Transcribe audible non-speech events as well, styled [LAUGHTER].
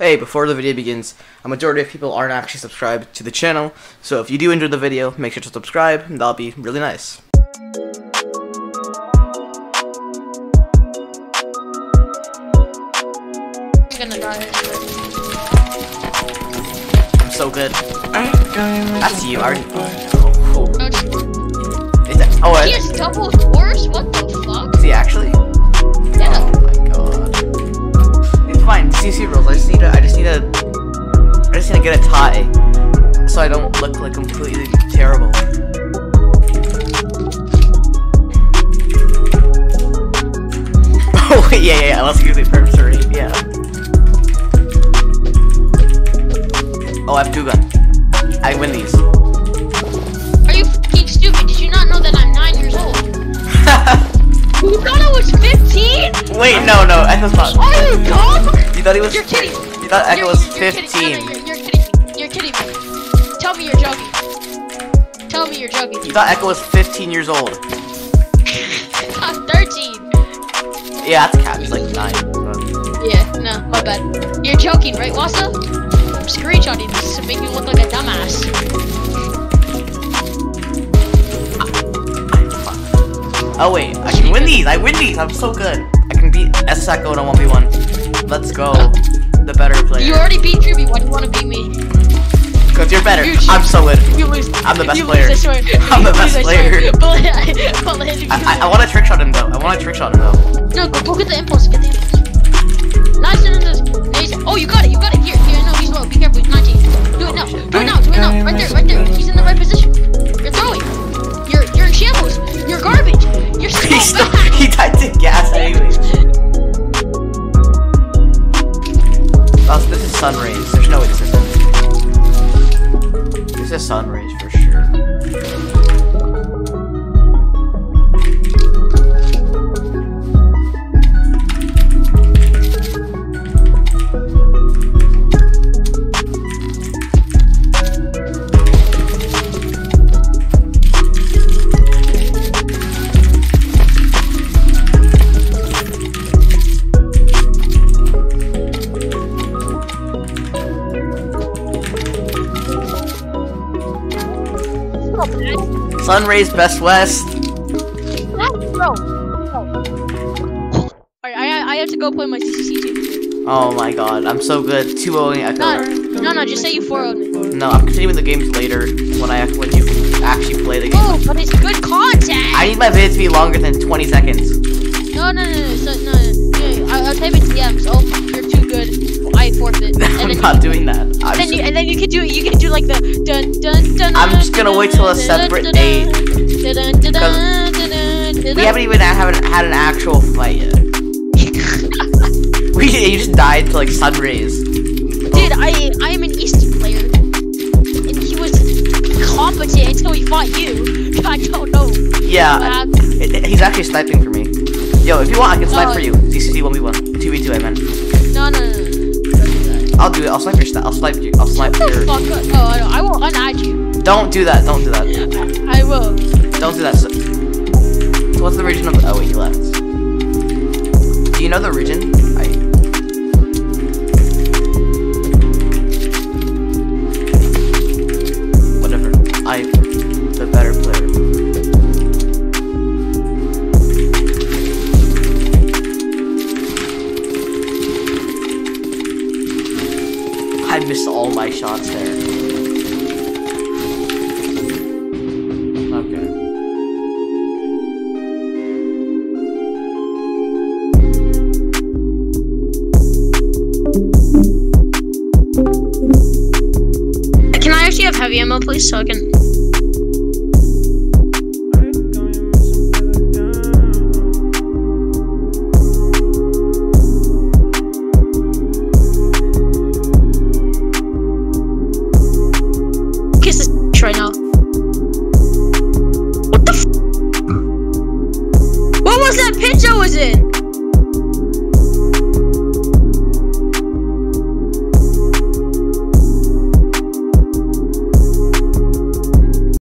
Hey, before the video begins, a majority of people aren't actually subscribed to the channel, so if you do enjoy the video, make sure to subscribe, that'll be really nice. I'm gonna. I'm so good. That's you, already... Oh, cool. Is that... Oh, he is has double scores? What the fuck? he actually? Get a tie, so I don't look like completely terrible. [LAUGHS] Oh, yeah, yeah, yeah, let's use the three, yeah. Oh, I have two guns. I win these. Are you fucking stupid? Did you not know that I'm 9 years old? [LAUGHS] You thought I was 15? Wait, no, no, Echo's not. Are you dumb? You thought he was. You're kidding. You thought Echo was you're kidding. 15. Kidding me. You're kidding me. Tell me you're joking. Tell me you're joking. You thought Echo was 15 years old. [LAUGHS] I'm 13. Yeah, that's cat. He's like nine. Yeah, no, my bad. You're joking, right, Wassa? I'm screenshotting this to make you look like a dumbass. Ah. Oh wait, I can win these. I win these. I'm so good. I can beat S Echo in a 1v1. Let's go. Oh. The better player. You already beat I'm so good. You lose. I'm the best player. Lose, I swear. I'm the best lose, I swear. player. But, but if I, I, I want to trick shot him though. I want to trick shot him though. No, go, go get the impulse. Get the impulse. Nice, no, no. Nice. Oh, you got it. You got it. Here, here. No, he's low. Be careful. He's 19. Do it now. Do it now. Do it now. Right there. Right there. He's in the right position. You're throwing. You're you're in shambles. You're garbage. You're [LAUGHS] so bad. he died to gas anyways. [LAUGHS] Oh, this is sun rays. There's no way this isn't. Is sun rays for Sun rays best west. Bro. Alright, I I have to go play my CCC. Oh my god, I'm so good. 2-0ing No, no, no. Just say you 4 me. No, I'm continuing the games later when I when you actually play the game. Oh, but it's good content. I need my video to be longer than 20 seconds. No, no, no, no, so, no, no, I, I'll type in DMs. Oh, you're too good. I forfeit. [LAUGHS] I'm not doing that. I'm Gonna wait till a separate date. we haven't even haven't had an actual fight yet. [LAUGHS] We you just died to like sun rays. Dude, I, I am an East player, and he was competent until he fought you. [LAUGHS] I don't know. Yeah, it- it- he's actually sniping for me. Yo, if you want, I can snipe Oh. for you. DCC 1v1, 2v2, I meant. no, no, no, no. Don't do that. I'll do it. I'll snipe your. st- I'll snipe you. I'll snipe Fuck, your. oh, I, don't, I will unadd you. Don't do that. Don't do that. I will. Don't do that. So, what's the region of? Oh wait, he left. Do you know the region? I. Whatever. I. The better player. I missed all my shots there. Ammo, please, so I can? Kiss this right now. What the? What was that pitch I was in?